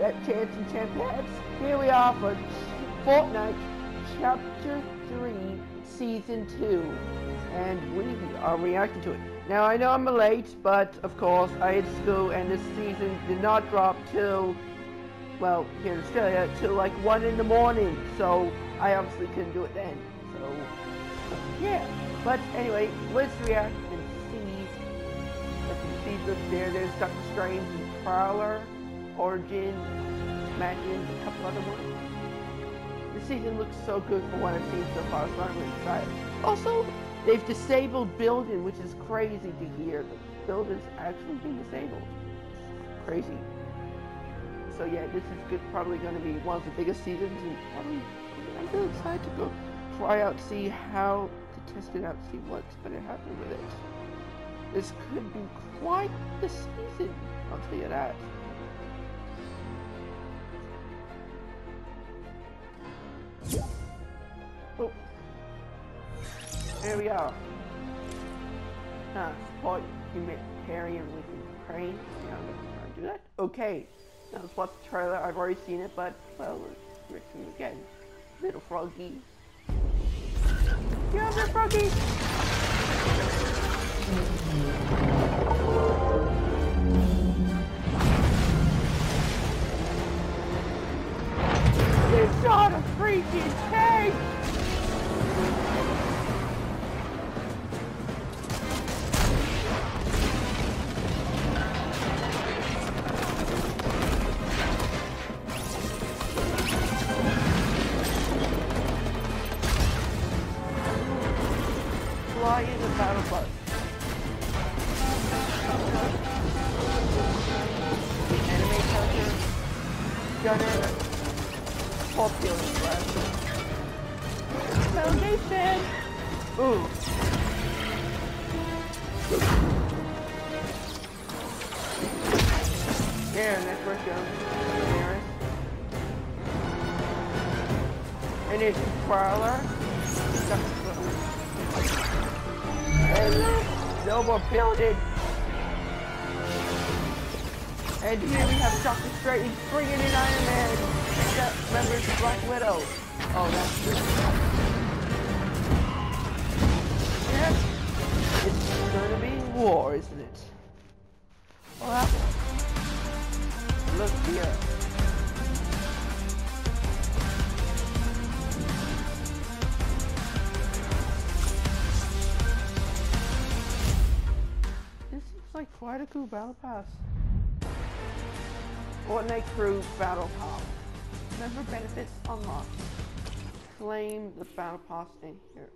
chance and champions. Here we are for Fortnite Chapter 3, Season 2. And we are reacting to it. Now, I know I'm late, but of course, I had school and this season did not drop till, well, here in Australia, till like 1 in the morning. So, I obviously couldn't do it then. So, yeah. But anyway, let's react and see. Let's see, look there, there's Doctor Strange and Prowler. Origin, Imagine, a couple other ones. The season looks so good for what I've seen so far, so I'm really excited. Also, they've disabled building, which is crazy to hear. The building's actually being disabled. Crazy. So yeah, this is good, probably going to be one of the biggest seasons, and probably I'm really excited to go try out, see how to test it out, see what's going to happen with it. This could be quite the season, I'll tell you that. Oh. There we are. Huh, support humanitarian with Ukraine. I'm to do that. Okay. Now let's watch the trailer. I've already seen it, but, well, let's see it again. Little froggy. Yeah, little froggy! Not a freaking tank! Oh, that's good. Yep. It's gonna be war, isn't it? Well, look here. This seems like quite a cool battle pass. Fortnite Crew Battle Pass. Member benefits unlocked. Claim the Battle Pass in here.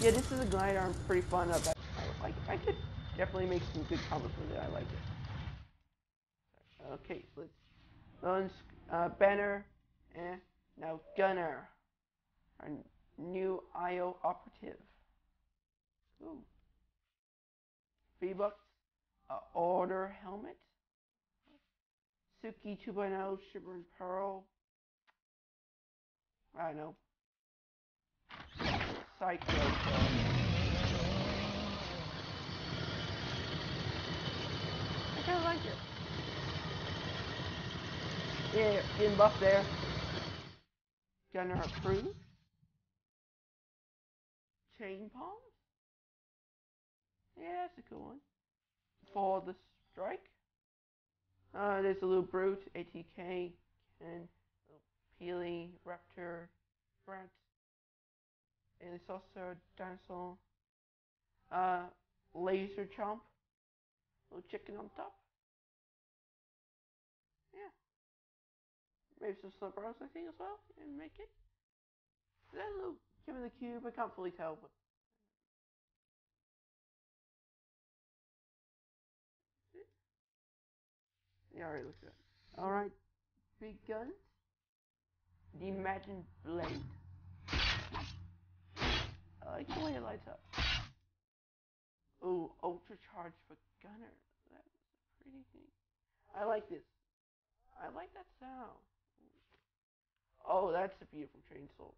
Yeah, this is a glider I'm pretty fond of. I, I like. I could definitely make some good comments with it. I like it. Okay, let's. Lone, uh, Banner, eh. Now Gunnar, our new IO operative. Ooh. V-Bucks, uh, Order Helmet, Tsuki 2.0, Shiver and Pearl, I don't know, Psycho. I kind of like it. Yeah, getting buff there. Gunnar approved. Chain palms. Yeah, that's a cool one. For the strike. Uh, there's a little brute, ATK, and Peely, Raptor, Brent. And it's also a dinosaur. Uh, laser chomp. Little chicken on top. Yeah. Maybe some Slipperos, I think, as well, and make it. Is that a little Give me the cube, I can't fully tell, but. Yeah, already at it. Alright, big guns. The Imagined Blade. I like the way it lights up. Oh, ultra charge for Gunnar. That's a pretty thing. I like this. I like that sound. Oh, that's a beautiful train chainsaw.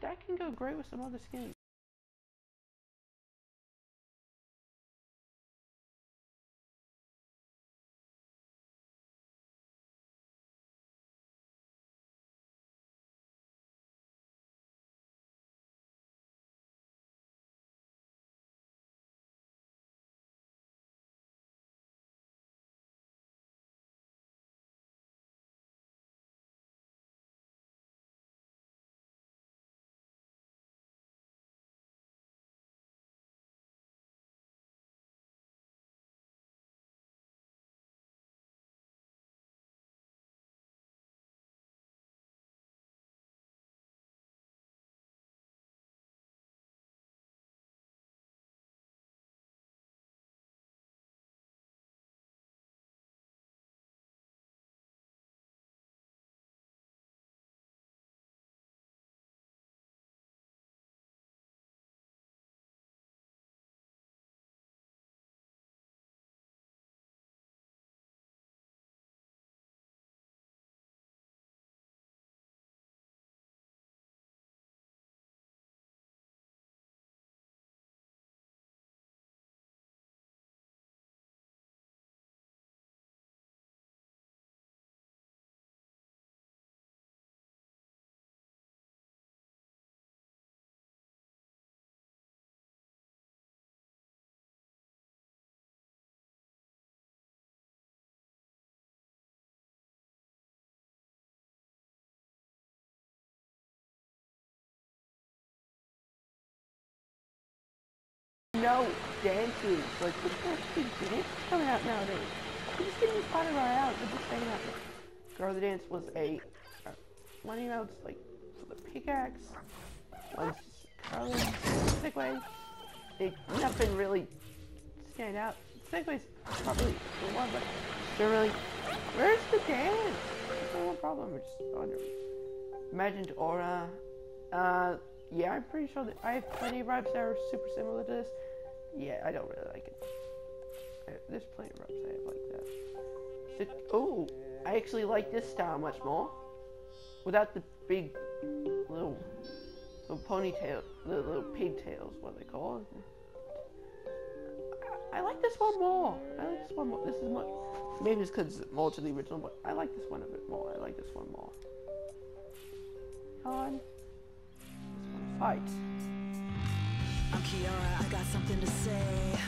That can go great with some other skins. No dances. Like, what's that big dance coming out nowadays? I'm just getting Battle Royale. I'm just saying that. Girl, the dance was a. Uh, one, you know, it's like for the pickaxe. One's curling. Segway. It, nothing really stand out. Segway's probably the one, but they're really. Where's the dance? That's no problem. We're just. No. Imagined Aura. Uh, yeah, I'm pretty sure that I have plenty of vibes that are super similar to this. Yeah, I don't really like it. Uh, There's plenty of ropes I have like that. oh, I actually like this style much more. Without the big little, little ponytail, the little pigtails, what they call it. I, I like this one more. I like this one more. This is much. Maybe it's because it's more to the original, but I like this one a bit more. I like this one more. Come on. This one fights. I'm Kiara, I got something to say.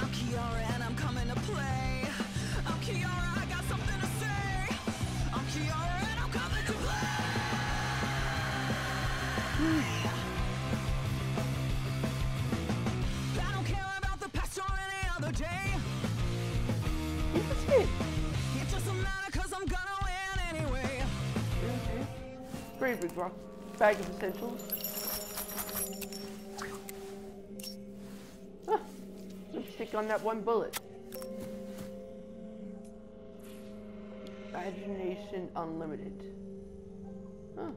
I'm Kiara and I'm coming to play. I'm Kiara, I got something to say. I'm Kiara and I'm coming to play. I don't care about the past or any other day. It doesn't matter cause I'm gonna win anyway. Pretty big rock. Bag of essentials. On that one bullet. Imagination Unlimited. Huh.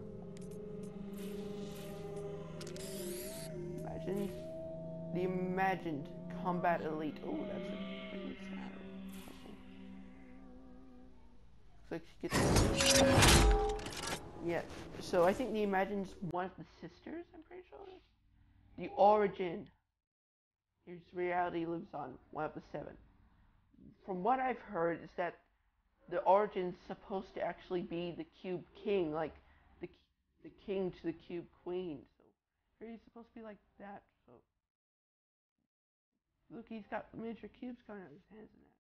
Imagine the imagined combat elite. Oh, that's a pretty sound. Looks like she gets. Yeah. So I think the imagine's one of the sisters. I'm pretty sure. The origin. His reality lives on one of the seven. From what I've heard, is that the origin's supposed to actually be the cube king, like the the king to the cube queen. So he's supposed to be like that. So look, he's got miniature cubes coming out of his hands and that.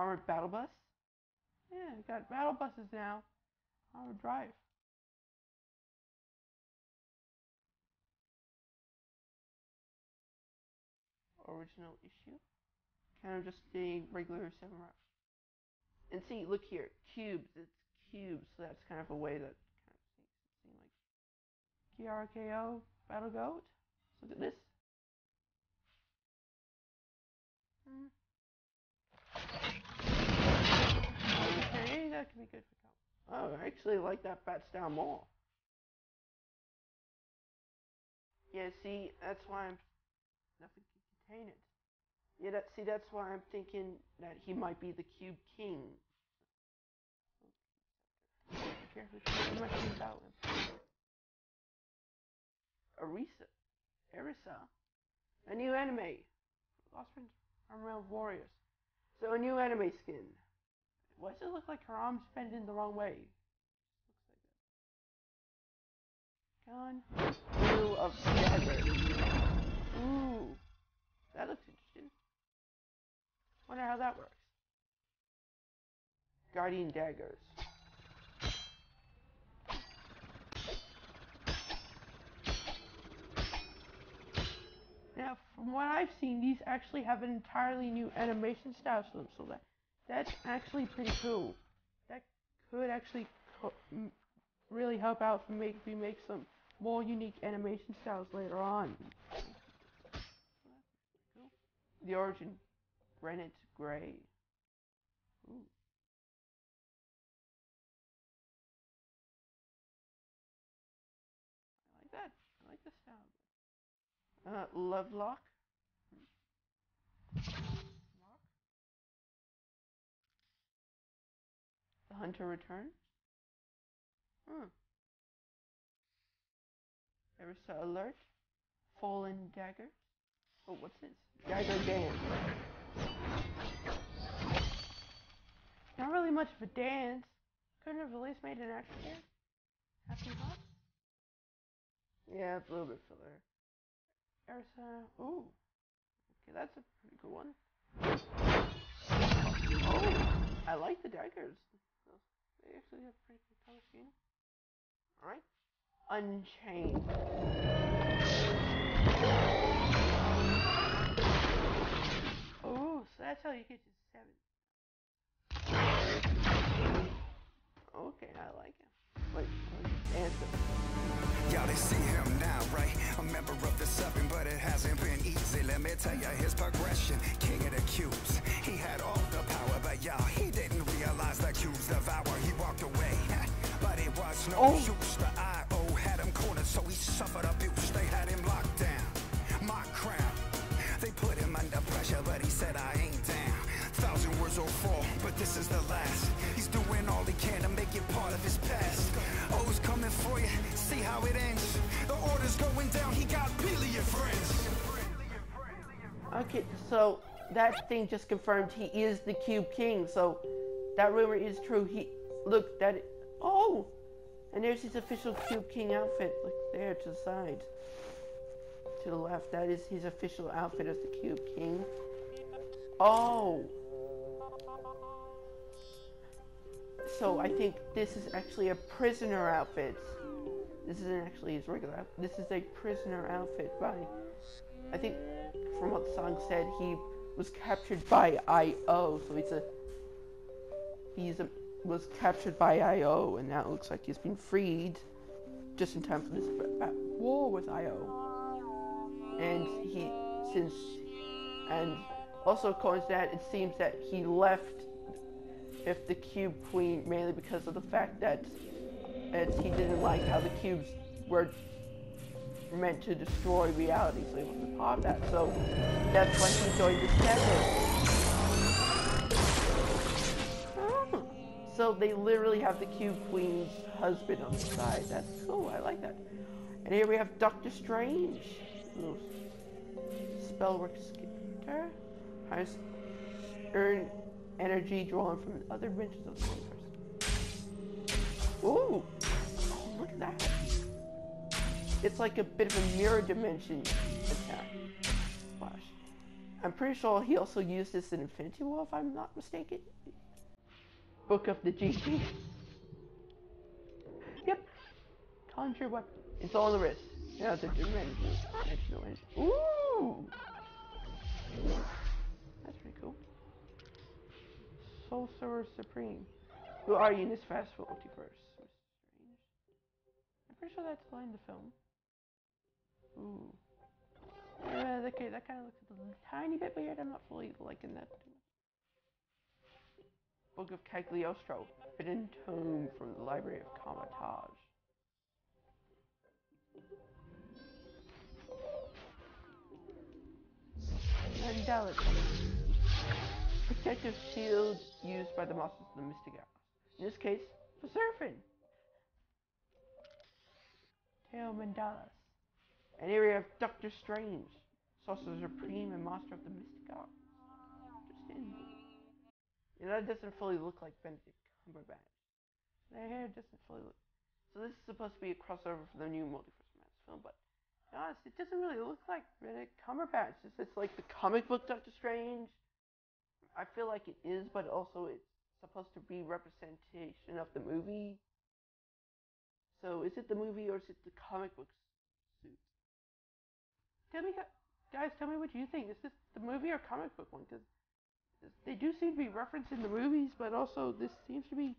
Armored battle bus. Yeah, got battle buses now. Armored drive. Original issue. Kind of just a regular seven rock. And see, look here, cubes. It's cubes, so that's kind of a way that kind of seems like KRKO Battle Goat. Look at this. Hmm. Okay, that could be good for count. Oh, I actually like that bat style more. Yeah, see, that's why I'm nothing it. Yeah, that see, that's why I'm thinking that he might be the Cube King. Carefully, too much about. Arisa, Erisa, a new anime. Lost Friends, Unreal Warriors. So a new anime skin. Why does it look like her arm's bent in the wrong way? Looks like that. Gone. Blue of dagger. That looks interesting. Wonder how that works. Guardian daggers. Now, from what I've seen, these actually have an entirely new animation style to them, so that that's actually pretty cool. That could actually co- really help out for make me make some more unique animation styles later on. The origin, granite gray. Ooh. I like that. I like the style. Uh, Lovelock. Lock. The Hunter Return. Hmm. Erisa Alert. Fallen Dagger. Oh, what's this? Dagger Dance. Not really much of a dance. Couldn't have at least made an action dance. Happy Hop? Yeah, it's a little bit filler. Erisa. Ooh. Okay, that's a pretty cool one. Oh, I like the daggers. They actually have pretty good color scheme. Alright. Unchained. Oh, so that's how you get to seven. Okay, I like it. Wait, wait, answer. Y'all they see him now, right? A member of the seven, but it hasn't been easy. Let me tell you his progression. King of the cubes. He had all the power, but y'all, he didn't realize the cubes devour. He walked away. But it was no Oh. use. The IO had him cornered, so he suffered abuse. This is the last. He's doing all he can to make it part of his past. Oh, O's coming for you, see how it ends. The order's going down, he got billion friends. Okay, so that thing just confirmed he is the Cube King. So that rumor is true. He look that. Oh, and there's his official Cube King outfit. Look there to the side, to the left. That is his official outfit as the Cube King. Oh. So I think this is actually a prisoner outfit. This isn't actually his regular outfit. This is a prisoner outfit by I think from what the song said, he was captured by I.O. So he's a he's a was captured by I.O. and now it looks like he's been freed just in time for this war with I.O. And he since and also according to that, it seems that he left if the Cube Queen mainly because of the fact that that he didn't like how the cubes were meant to destroy reality, so he wasn't part of that. So that's why he joined the Seven. Oh. Ah. So they literally have the Cube Queen's husband on the side. That's cool. I like that. And here we have Doctor Strange. Spellwork skitter. Has energy drawn from other dimensions of the universe. Ooh! Oh, look at that. It's like a bit of a mirror dimension attack. Flash. I'm pretty sure he also used this in Infinity War, if I'm not mistaken. Book of the GG. Yep. Conjure weapon. It's all on the wrist. Yeah, the dimension. Ooh! That's pretty cool. Sorcerer Supreme. Who are you in this fast multiverse? Mr. Strange. I'm pretty sure that's line in the film. Ooh. That, ki- that kind of looks a tiny bit weird. I'm not fully liking that. Book of Cagliostro. Hidden tome from the Library of Kamar-Taj. Mandala. Protective shield used by the monsters of the Mystic Hour. In this case, for surfing. Teo Mandalas. And here we have Doctor Strange, Sorcerer Supreme and Master of the Mystic Art. Interesting. You know, that doesn't fully look like Benedict Cumberbatch. Their hair doesn't fully look. So this is supposed to be a crossover for the new Multiverse of Madness film, but honest, it doesn't really look like Benedict Cumberbatch. It's, it's like the comic book Doctor Strange. I feel like it is, but also it's supposed to be representation of the movie. So is it the movie or is it the comic book suit? Tell me, gu- guys, tell me what you think. Is this the movie or comic book one? Because they do seem to be referenced in the movies, but also this seems to be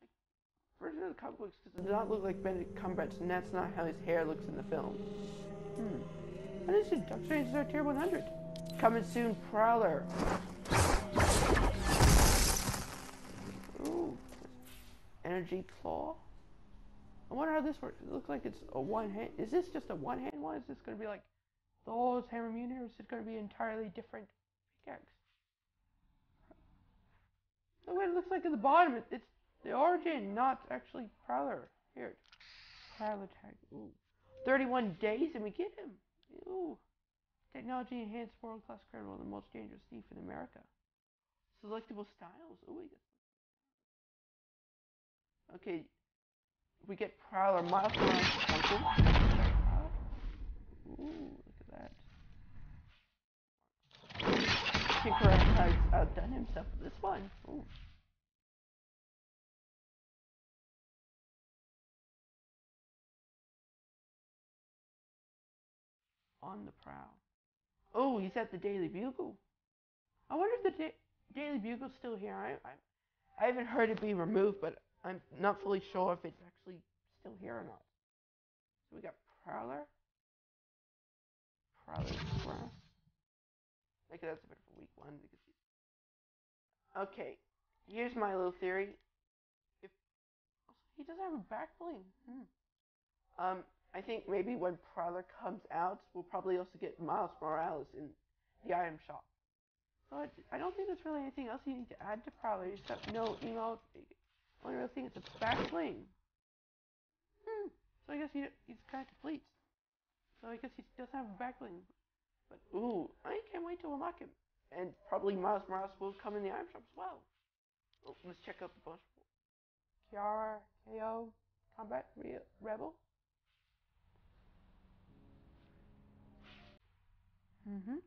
like version of the comic books because it does not look like Benedict Cumberbatch, and that's not how his hair looks in the film. Hmm. This is Doctor Strange is our tier 100. Coming soon, Prowler. Energy Claw. I wonder how this works. It looks like it's a one hand. Is this just a one hand one? Is this going to be like Thor's Hammer Mjolnir, or is it going to be entirely different pickaxe? Look what it looks like at the bottom. It, it's the origin, not actually Prowler. Here. Prowler tag. Ooh. 31 days and we get him. Ooh. Technology enhanced world class criminal, the most dangerous thief in America. Selectable styles. Ooh, we get. Okay. We get Prowler milestone. Ooh, look at that. Tinker has outdone uh, himself with this one. Ooh. On the prowl. Oh, he's at the Daily Bugle. I wonder if the da- Daily Bugle's still here. I, I, I haven't heard it be removed, but I'm not fully sure if it's actually still here or not. So we got Prowler. Prowler Express. Okay, that's a bit of a weak one because. Okay, here's my little theory. If he doesn't have a back bling. Hmm. Um, I think maybe when Prowler comes out, we'll probably also get Miles Morales in the item shop. So I, I don't think there's really anything else you need to add to Prowler. except no email. Only real thing is a back. Hmm. So I guess he, he's kind of complete. So I guess he doesn't have a back. But ooh, I can't wait to unlock him. And probably Miles Morales will come in the item shop as well. Oh, let's check out the bunch. Kiara, KO, Combat Re- Rebel. Mm-hmm.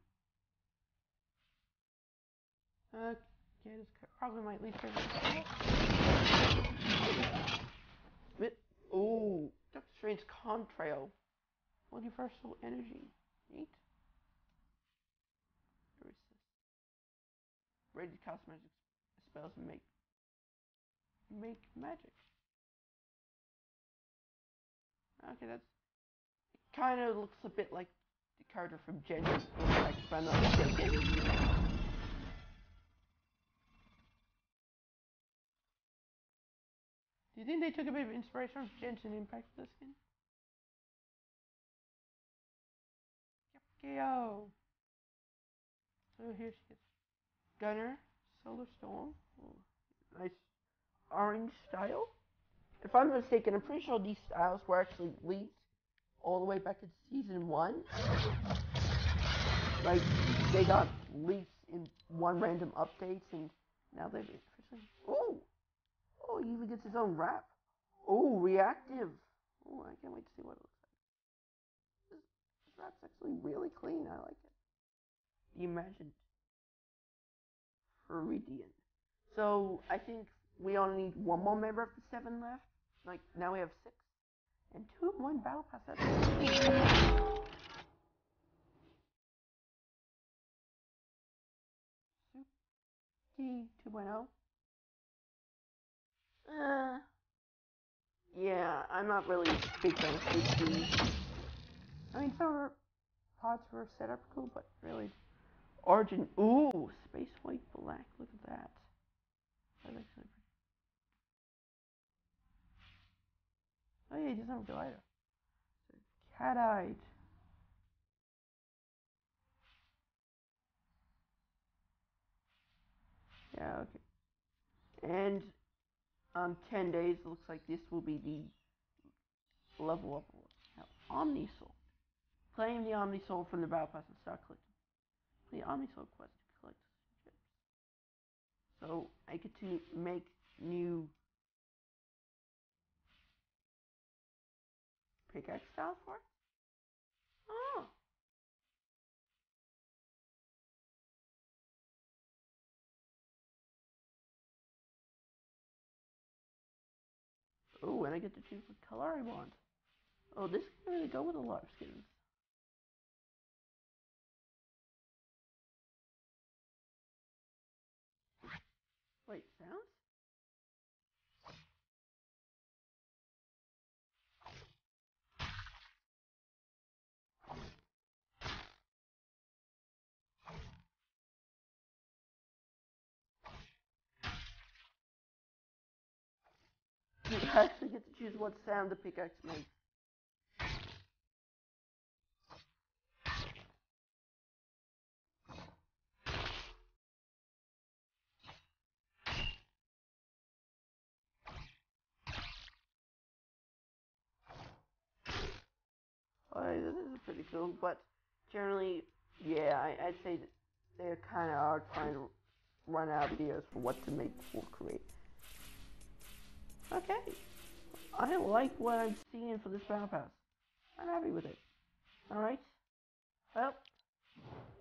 Okay, this probably my least favorite. Ooh, Doctor Strange Contrail. Multiversal Energy. Neat. Resist. To cast magic spells and make make magic. Okay, that's it kind of looks a bit like the character from Genshin Impact, if you think they took a bit of inspiration from Genshin Impact for this skin? KO. So here she is. Gunnar, Solar Storm. Ooh, nice orange style. If I'm mistaken, I'm pretty sure these styles were actually leaked all the way back in season one. Like they got leaks in one random update, and now they've officially. Ooh, oh, he even gets his own wrap. Oh, reactive. Oh, I can't wait to see what it looks like. This, this wrap's actually really clean. I like it. The imagined Viridian. So I think we only need one more member of the seven left. Like now we have six, and two and one battle pass. T 2.0. Uh, yeah, I'm not really big fan of. I mean, some of pods were set up cool, but really, Origin. Ooh, space white black. Look at that. That's actually. Oh yeah, he doesn't have a glider. Cat-eyed. Yeah, okay. And um, 10 days, looks like this will be the level up. Now, Omni Sword. Claim the Omni Sword from the Battle Pass and start collecting. The Omni Sword quest to collect chips. So, I get to make new pickaxe style for it. Oh, and I get to choose what color I want. Oh, this can really go with a lot of skins. Wait, sounds? You actually get to choose what sound the pickaxe makes. Alright, this is pretty cool, but generally, yeah, I, I'd say they kind of are trying to run out of ideas for what to make or create. Okay, I like what I'm seeing for this battle pass. I'm happy with it. Alright, well,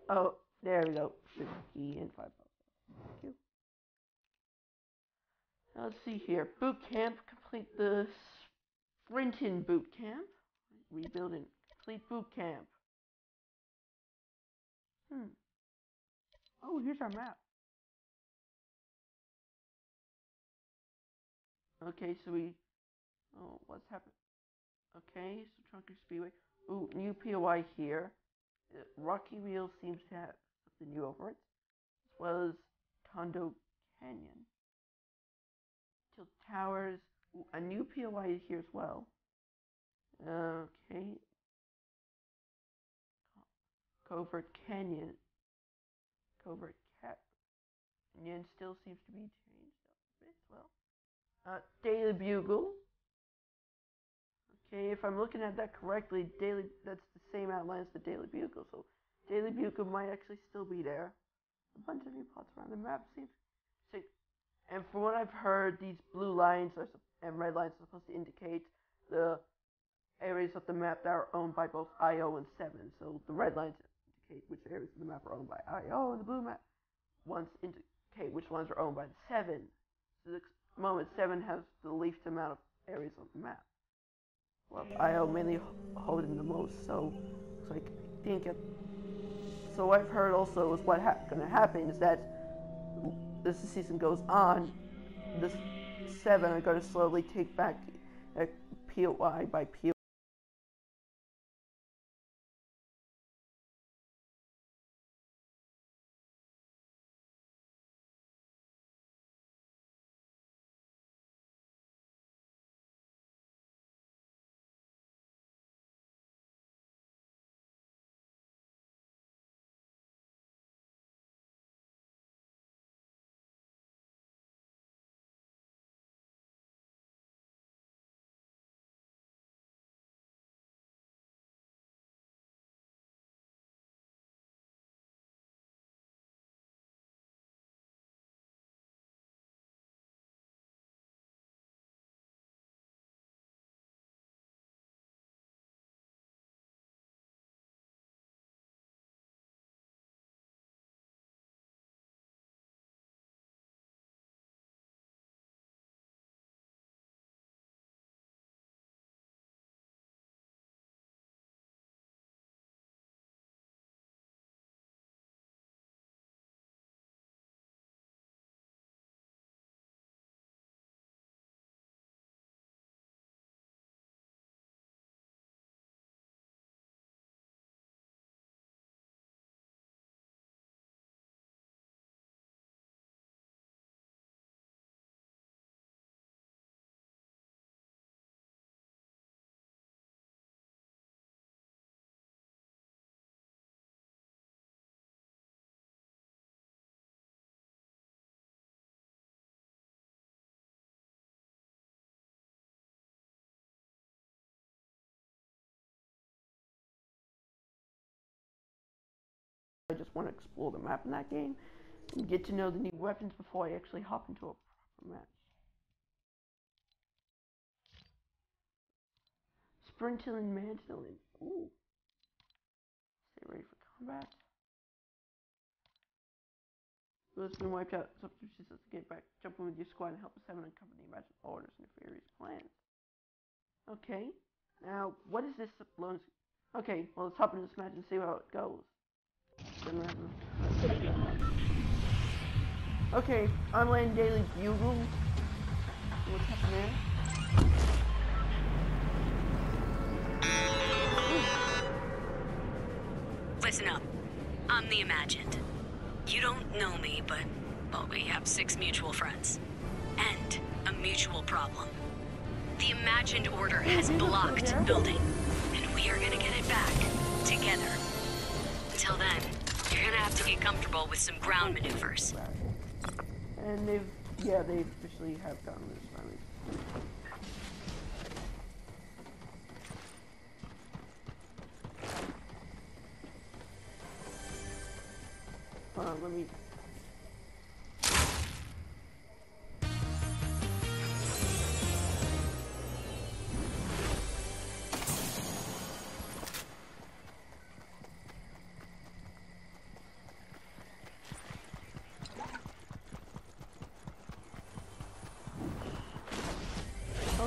oh, there we go. Key and five. Thank you. Now let's see here. Boot camp, complete the Sprintin boot camp. Rebuilding complete boot camp. Hmm. Oh, here's our map. Okay, so we. Oh, what's happened? Okay, so Trunker Speedway. Ooh, new POI here. Uh, Rocky Reels seems to have something new over it, as well as Condo Canyon. Tilt Towers. Ooh, a new POI here as well. Okay. Covert Cavern. Covert Cap. Canyon still seems to be changed up a bit. Well, uh, Daily Bugle. Okay, if I'm looking at that correctly, Daily that's the same outline as the Daily Bugle. So Daily Bugle might actually still be there. A bunch of new plots around the map seems. So, and from what I've heard, these blue lines are, and red lines are supposed to indicate the areas of the map that are owned by both IO and 7. So the red lines indicate which areas of the map are owned by IO, and the blue map ones indicate which ones are owned by the 7. So the moment 7 has the least amount of areas on the map. Well, I am mainly holding the most, so it's like I think. So I've heard also is what ha- going to happen is that as the season goes on, this seven are going to slowly take back uh, POI by POI. I just want to explore the map in that game and get to know the new weapons before I actually hop into a proper match. Sprinting and Mantling. Ooh. Stay ready for combat. Who's been wiped out? Substitutes us to get back, jump in with your squad and help us seven uncover the imagined orders and nefarious plans. Okay. Now, what is this? Okay, well, let's hop into this match and see how it goes. Okay, online daily bugle. What's happening there? Listen up. I'm the Imagined. You don't know me, but, well, we have six mutual friends. And a mutual problem. The Imagined Order has blocked building, and we are gonna get it back. Together. Until then, you're gonna have to get comfortable with some ground maneuvers. And they've, yeah, they officially have gotten this finally. Hold uh, on, let me.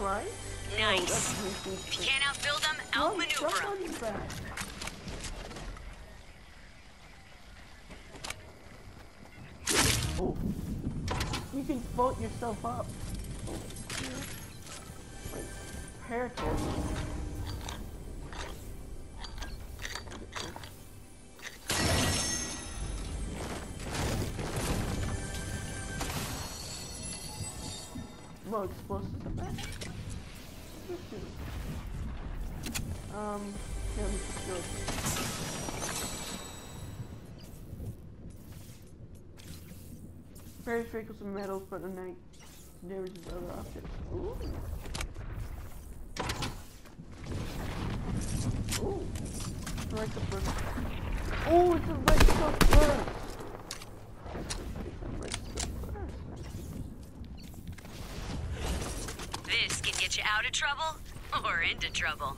Alright. Nice. Oh, If you can't outbuild them, outmaneuver them. somebody's back. Oh. You can float yourself up. Oh, yeah. Like, explosives of that. Um, should go. Various vehicles and metals, but at night there is other objects. Ooh. Ooh. Like the first. Oh. It's a red stuff. This can get you out of trouble or into trouble.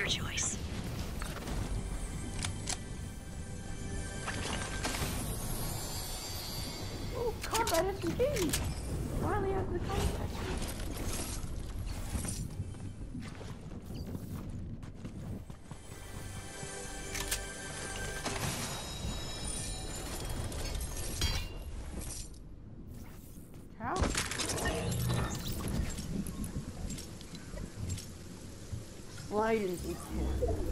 Your choice. Slide into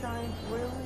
trying really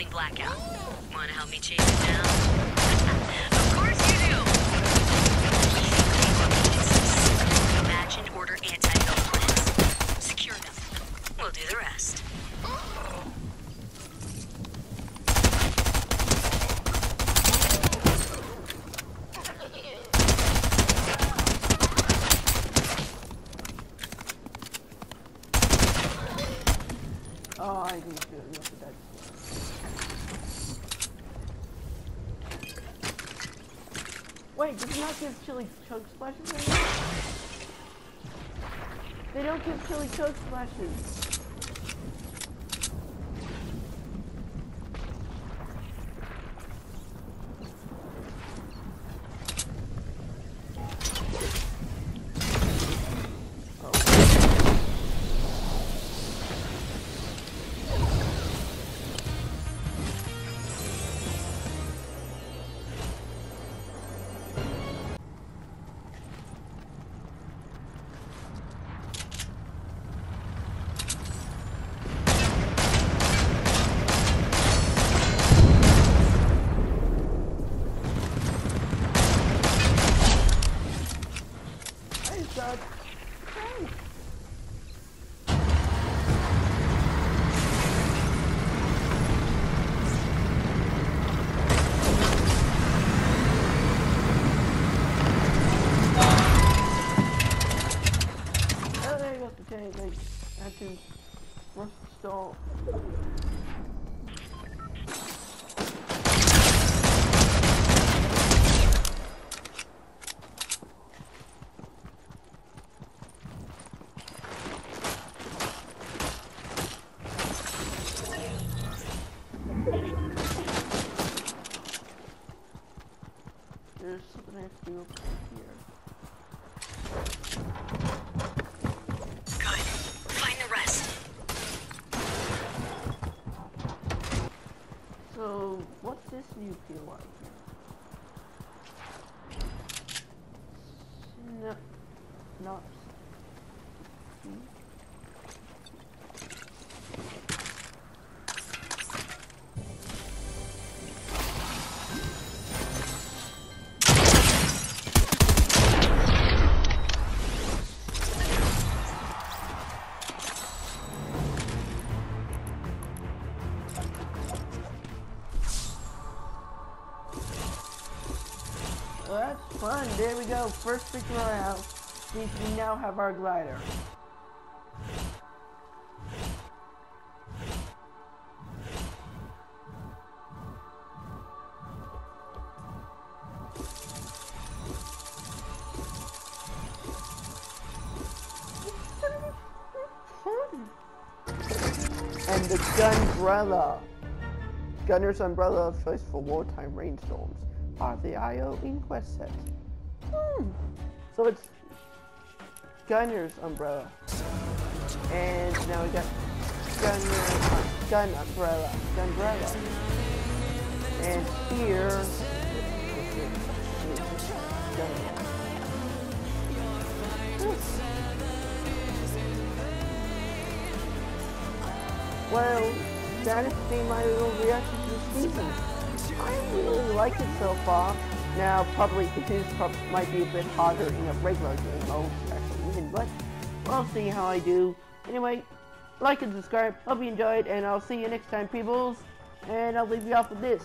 building blackout. Wanna help me chase it down? give Chili Splashes anymore? They don't give Chili Chug Splashes. I can rush stop. Fun. There we go. First victory royale. We now have our glider. And the Gunbrella. Gunnar's umbrella choice for wartime rainstorms are the IO Inquest set. Hmm. So it's Gunnar's umbrella. And now we got Gunnar, Gun umbrella, Gunbrella. And here, Gunnar. Well, that has been my little reaction to the season. I really like it so far. Now, probably is prob- might be a bit harder in a regular game mode actually but we'll see how I do. Anyway, like and subscribe. Hope you enjoyed, and I'll see you next time, peoples. And I'll leave you off with this.